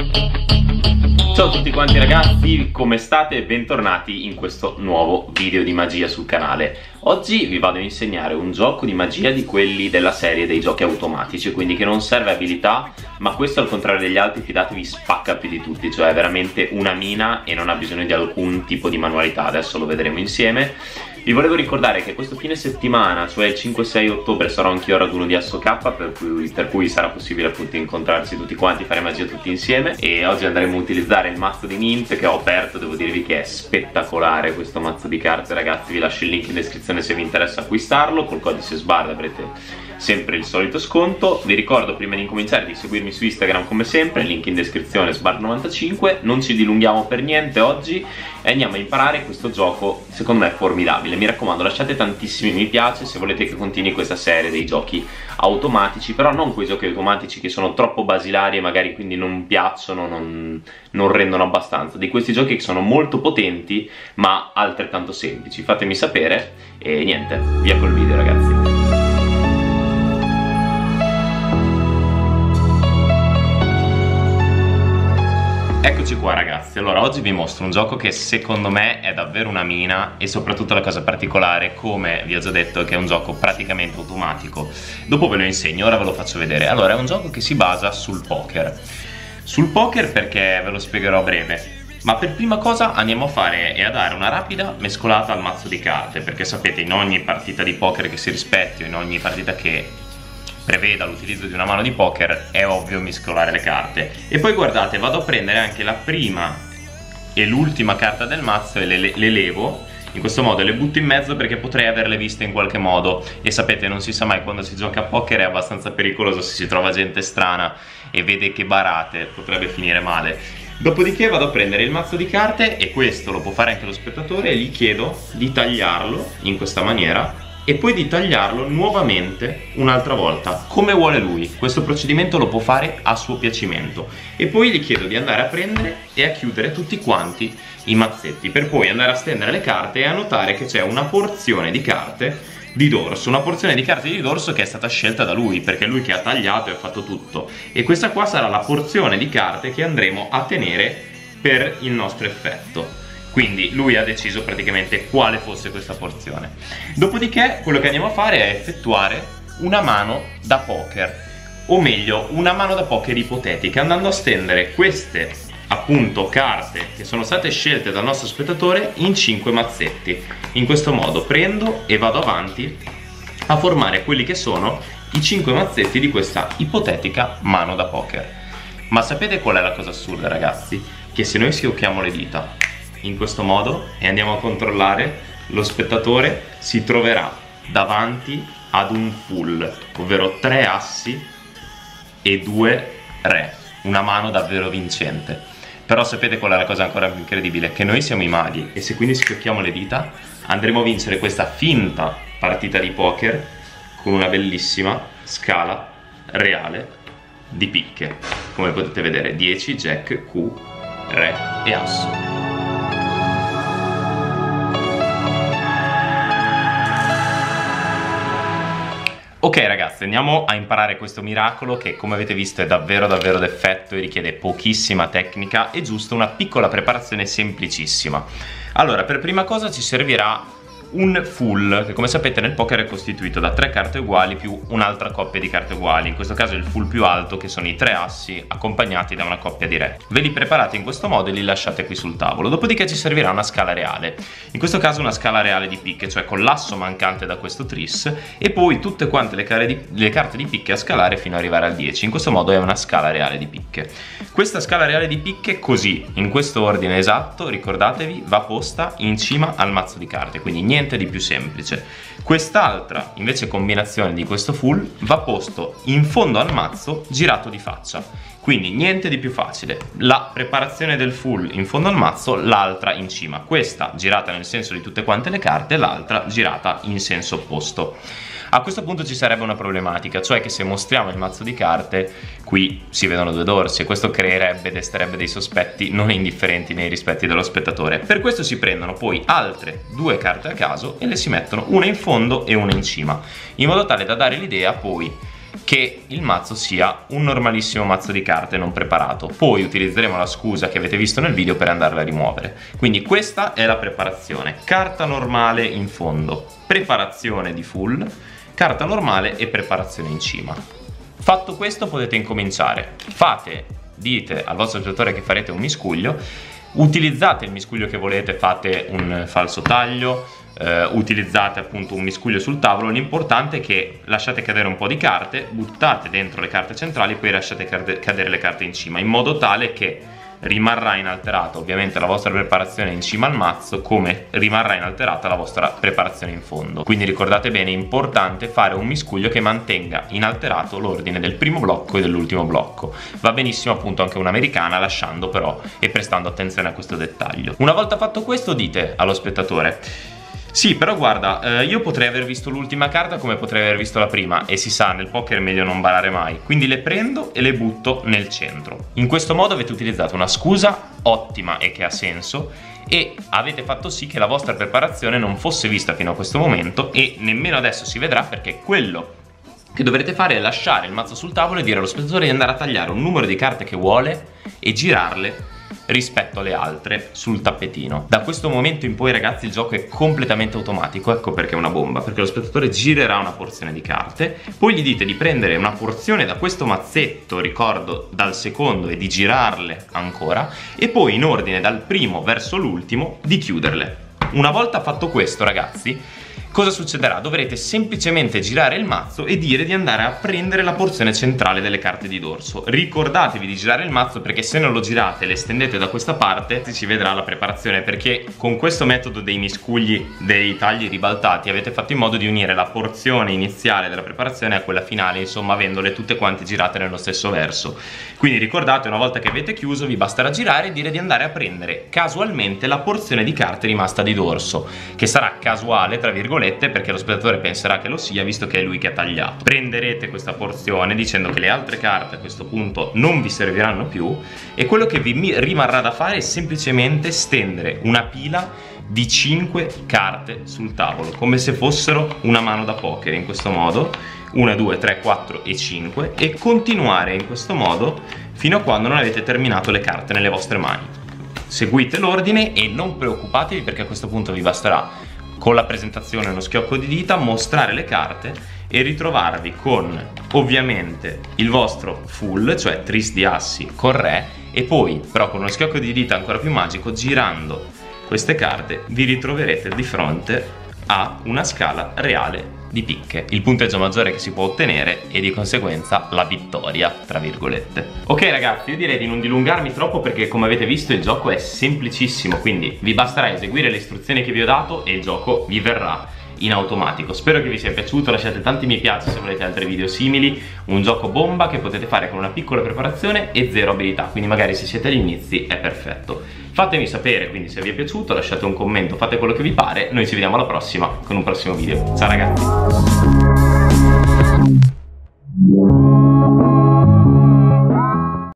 Ciao a tutti quanti ragazzi, come state? Bentornati in questo nuovo video di magia sul canale. Oggi vi vado a insegnare un gioco di magia di quelli della serie dei giochi automatici, quindi che non serve abilità, ma questo al contrario degli altri, fidatevi, spacca più di tutti, cioè è veramente una mina e non ha bisogno di alcun tipo di manualità, adesso lo vedremo insieme. Vi volevo ricordare che questo fine settimana, cioè il 5-6 ottobre, sarò anch'io a raduno di ASOK, per cui, per cui sarà possibile appunto incontrarsi tutti quanti, fare magia tutti insieme. E oggi andremo a utilizzare il mazzo di Nint che ho aperto, devo dirvi che è spettacolare questo mazzo di carte, ragazzi. Vi lascio il link in descrizione se vi interessa acquistarlo, col codice SBARD avrete sempre il solito sconto. Vi ricordo prima di incominciare di seguirmi su Instagram come sempre, link in descrizione SBARD95. Non ci dilunghiamo per niente oggi e andiamo a imparare questo gioco, secondo me formidabile. Mi raccomando, lasciate tantissimi mi piace se volete che continui questa serie dei giochi automatici, però non quei giochi automatici che sono troppo basilari e magari quindi non piacciono, non, non rendono abbastanza. Di questi giochi che sono molto potenti ma altrettanto semplici. Fatemi sapere e niente, via col video ragazzi. Eccoci qua ragazzi, allora oggi vi mostro un gioco che secondo me è davvero una mina e soprattutto la cosa particolare, come vi ho già detto, è che è un gioco praticamente automatico. Dopo ve lo insegno, ora ve lo faccio vedere. Allora, è un gioco che si basa sul poker. Sul poker perché ve lo spiegherò a breve, ma per prima cosa andiamo a fare e a dare una rapida mescolata al mazzo di carte, perché sapete in ogni partita di poker che si rispetti o in ogni partita che preveda l'utilizzo di una mano di poker è ovvio mescolare le carte. E poi guardate vado a prendere anche la prima e l'ultima carta del mazzo e le, le, levo. In questo modo le butto in mezzo perché potrei averle viste in qualche modo. E sapete non si sa mai quando si gioca a poker è abbastanza pericoloso se si trova gente strana e vede che barate potrebbe finire male. Dopodiché vado a prendere il mazzo di carte e questo lo può fare anche lo spettatore e gli chiedo di tagliarlo in questa maniera e poi di tagliarlo nuovamente un'altra volta come vuole lui. Questo procedimento lo può fare a suo piacimento. E poi gli chiedo di andare a prendere e a chiudere tutti quanti i mazzetti per poi andare a stendere le carte e a notare che c'è una porzione di carte di dorso, una porzione di carte di dorso che è stata scelta da lui perché è lui che ha tagliato e ha fatto tutto. E questa qua sarà la porzione di carte che andremo a tenere per il nostro effetto quindi lui ha deciso praticamente quale fosse questa porzione. Dopodiché quello che andiamo a fare è effettuare una mano da poker o meglio una mano da poker ipotetica andando a stendere queste appunto carte che sono state scelte dal nostro spettatore in 5 mazzetti. In questo modo prendo e vado avanti a formare quelli che sono i 5 mazzetti di questa ipotetica mano da poker. Ma sapete qual è la cosa assurda ragazzi? che se noi schiocchiamo le dita in questo modo e andiamo a controllare lo spettatore si troverà davanti ad un full ovvero tre assi e due re una mano davvero vincente. Però sapete qual è la cosa ancora più incredibile? che noi siamo i maghi e se quindi schiocchiamo le dita andremo a vincere questa finta partita di poker con una bellissima scala reale di picche. Come potete vedere 10, jack, q, re e asso Ok ragazzi andiamo a imparare questo miracolo che come avete visto è davvero davvero d'effetto e richiede pochissima tecnica. E giusto una piccola preparazione semplicissima. Allora per prima cosa ci servirà un full che come sapete nel poker è costituito da tre carte uguali più un'altra coppia di carte uguali in questo caso il full più alto che sono i tre assi accompagnati da una coppia di re ve li preparate in questo modo e li lasciate qui sul tavolo. Dopodiché ci servirà una scala reale in questo caso una scala reale di picche cioè con l'asso mancante da questo tris e poi tutte quante le, di, le carte di picche a scalare fino ad arrivare al 10 in questo modo è una scala reale di picche. Questa scala reale di picche così in questo ordine esatto ricordatevi va posta in cima al mazzo di carte quindi niente niente di più semplice. Quest'altra invece combinazione di questo full va posto in fondo al mazzo girato di faccia. Quindi niente di più facile. La preparazione del full in fondo al mazzo, l'altra in cima. Questa girata nel senso di tutte quante le carte, l'altra girata in senso opposto. A questo punto ci sarebbe una problematica, cioè che se mostriamo il mazzo di carte, qui si vedono due dorsi e questo creerebbe, desterebbe dei sospetti non indifferenti nei rispetti dello spettatore. Per questo si prendono poi altre due carte a caso e le si mettono una in fondo e una in cima, in modo tale da dare l'idea poi che il mazzo sia un normalissimo mazzo di carte non preparato. Poi utilizzeremo la scusa che avete visto nel video per andarla a rimuovere. Quindi questa è la preparazione. Carta normale in fondo, preparazione di full, carta normale e preparazione in cima. Fatto questo potete incominciare. Fate, dite al vostro giocatore che farete un miscuglio, utilizzate il miscuglio che volete, fate un falso taglio, eh, utilizzate appunto un miscuglio sul tavolo, l'importante è che lasciate cadere un po' di carte, buttate dentro le carte centrali, poi lasciate cadere le carte in cima, in modo tale che rimarrà inalterata ovviamente la vostra preparazione in cima al mazzo come rimarrà inalterata la vostra preparazione in fondo. Quindi ricordate bene è importante fare un miscuglio che mantenga inalterato l'ordine del primo blocco e dell'ultimo blocco. Va benissimo appunto anche un'americana lasciando però e prestando attenzione a questo dettaglio. Una volta fatto questo dite allo spettatore sì, però guarda, eh, io potrei aver visto l'ultima carta come potrei aver visto la prima e si sa, nel poker è meglio non barare mai, quindi le prendo e le butto nel centro. In questo modo avete utilizzato una scusa ottima e che ha senso e avete fatto sì che la vostra preparazione non fosse vista fino a questo momento e nemmeno adesso si vedrà perché quello che dovrete fare è lasciare il mazzo sul tavolo e dire allo spettatore di andare a tagliare un numero di carte che vuole e girarle rispetto alle altre sul tappetino. Da questo momento in poi ragazzi il gioco è completamente automatico, ecco perché è una bomba, perché lo spettatore girerà una porzione di carte, poi gli dite di prendere una porzione da questo mazzetto, ricordo, dal secondo e di girarle ancora, e poi in ordine dal primo verso l'ultimo di chiuderle. Una volta fatto questo ragazzi, Cosa succederà? Dovrete semplicemente girare il mazzo e dire di andare a prendere la porzione centrale delle carte di dorso. Ricordatevi di girare il mazzo perché se non lo girate e le stendete da questa parte si vedrà la preparazione perché con questo metodo dei miscugli, dei tagli ribaltati avete fatto in modo di unire la porzione iniziale della preparazione a quella finale, insomma avendole tutte quante girate nello stesso verso. Quindi ricordate una volta che avete chiuso vi basterà girare e dire di andare a prendere casualmente la porzione di carte rimasta di dorso che sarà casuale tra virgolette virgolette perché lo spettatore penserà che lo sia visto che è lui che ha tagliato. Prenderete questa porzione dicendo che le altre carte a questo punto non vi serviranno più e quello che vi rimarrà da fare è semplicemente stendere una pila di 5 carte sul tavolo come se fossero una mano da poker in questo modo 1, 2, 3, 4 e 5 e continuare in questo modo fino a quando non avete terminato le carte nelle vostre mani. Seguite l'ordine e non preoccupatevi perché a questo punto vi basterà con la presentazione uno schiocco di dita, mostrare le carte e ritrovarvi con ovviamente il vostro full, cioè tris di assi con re e poi però con uno schiocco di dita ancora più magico girando queste carte vi ritroverete di fronte a una scala reale di picche, il punteggio maggiore che si può ottenere e di conseguenza la vittoria, tra virgolette. Ok ragazzi, io direi di non dilungarmi troppo perché come avete visto il gioco è semplicissimo, quindi vi basterà eseguire le istruzioni che vi ho dato e il gioco vi verrà in automatico. Spero che vi sia piaciuto lasciate tanti mi piace se volete altri video simili un gioco bomba che potete fare con una piccola preparazione e zero abilità quindi magari se siete agli inizi è perfetto. Fatemi sapere quindi se vi è piaciuto lasciate un commento fate quello che vi pare noi ci vediamo alla prossima con un prossimo video. Ciao ragazzi